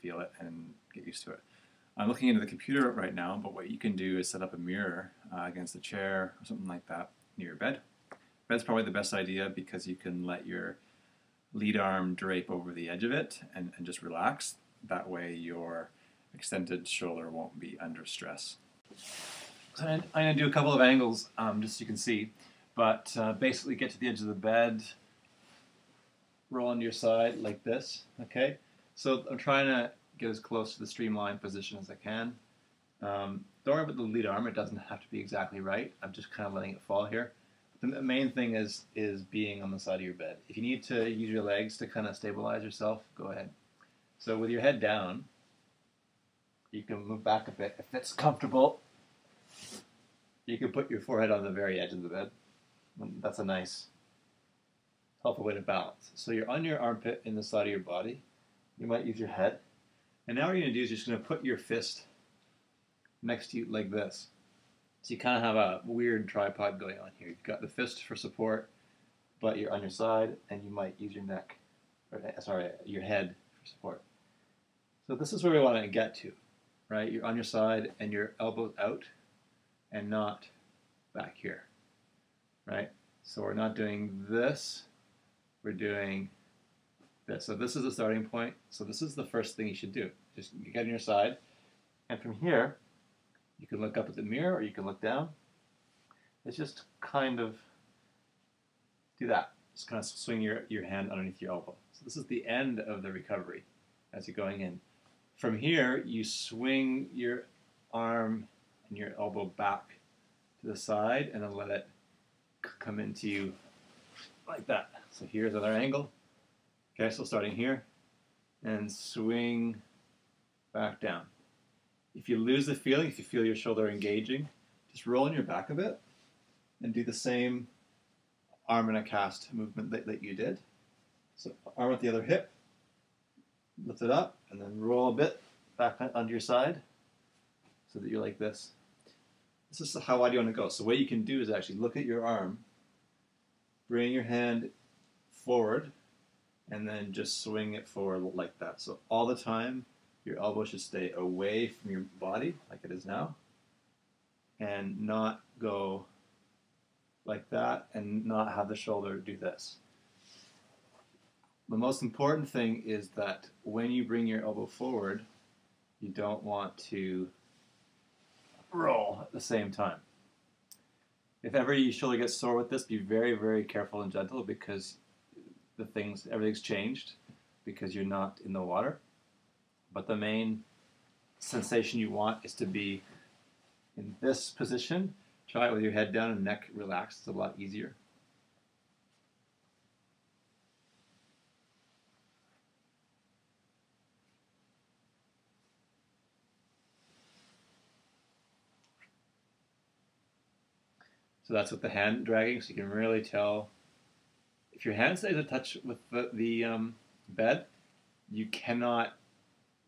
feel it and get used to it. I'm looking into the computer right now, but what you can do is set up a mirror uh, against a chair or something like that near your bed. Bed's probably the best idea because you can let your lead arm drape over the edge of it and, and just relax. That way your extended shoulder won't be under stress. So I'm going to do a couple of angles um, just so you can see, but uh, basically get to the edge of the bed, roll on your side like this, okay? So I'm trying to get as close to the streamlined position as I can. Um, don't worry about the lead arm, it doesn't have to be exactly right. I'm just kind of letting it fall here. The main thing is is being on the side of your bed. If you need to use your legs to kind of stabilize yourself, go ahead. So with your head down, you can move back a bit if it's comfortable. You can put your forehead on the very edge of the bed. That's a nice, helpful way to balance. So you're on your armpit in the side of your body. You might use your head. And now what you're going to do is you're just going to put your fist next to you like this. So you kind of have a weird tripod going on here. You've got the fist for support, but you're on your side, and you might use your neck, or eh, sorry, your head for support. So this is where we want to get to, right? You're on your side, and your elbows out, and not back here, right? So we're not doing this, we're doing this. So this is the starting point. So this is the first thing you should do. Just get on your side, and from here, you can look up at the mirror or you can look down. It's just kind of do that. Just kind of swing your, your hand underneath your elbow. So this is the end of the recovery as you're going in. From here, you swing your arm and your elbow back to the side and then let it come into you like that. So here's another angle. Okay, so starting here and swing back down. If you lose the feeling, if you feel your shoulder engaging, just roll in your back a bit and do the same arm in a cast movement that, that you did. So arm at the other hip, lift it up, and then roll a bit back under your side so that you're like this. This is how wide you want to go. So what you can do is actually look at your arm, bring your hand forward, and then just swing it forward like that. So all the time, your elbow should stay away from your body, like it is now, and not go like that, and not have the shoulder do this. The most important thing is that when you bring your elbow forward, you don't want to roll at the same time. If ever your shoulder gets sore with this, be very, very careful and gentle because the things, everything's changed because you're not in the water. But the main sensation you want is to be in this position. Try it with your head down and neck relaxed. It's a lot easier. So that's with the hand dragging, so you can really tell. If your hand stays in touch with the, the um, bed, you cannot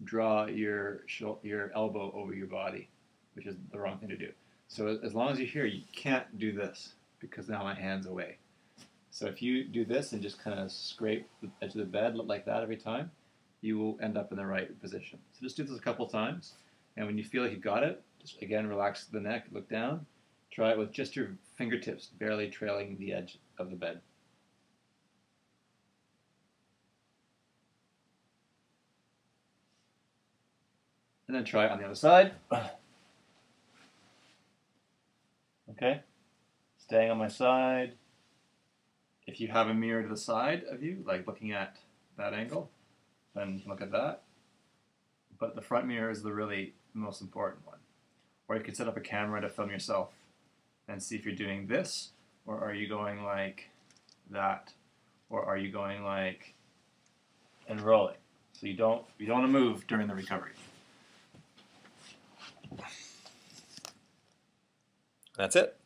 draw your your elbow over your body, which is the wrong thing to do. So as long as you're here, you can't do this because now my hand's away. So if you do this and just kind of scrape the edge of the bed like that every time, you will end up in the right position. So just do this a couple times, and when you feel like you've got it, just again relax the neck, look down, try it with just your fingertips barely trailing the edge of the bed. And then try it on the other side. Okay, staying on my side. If you have a mirror to the side of you, like looking at that angle, then you can look at that. But the front mirror is the really most important one. Or you could set up a camera to film yourself and see if you're doing this, or are you going like that, or are you going like and rolling. So you don't you don't want to move during the recovery. That's it.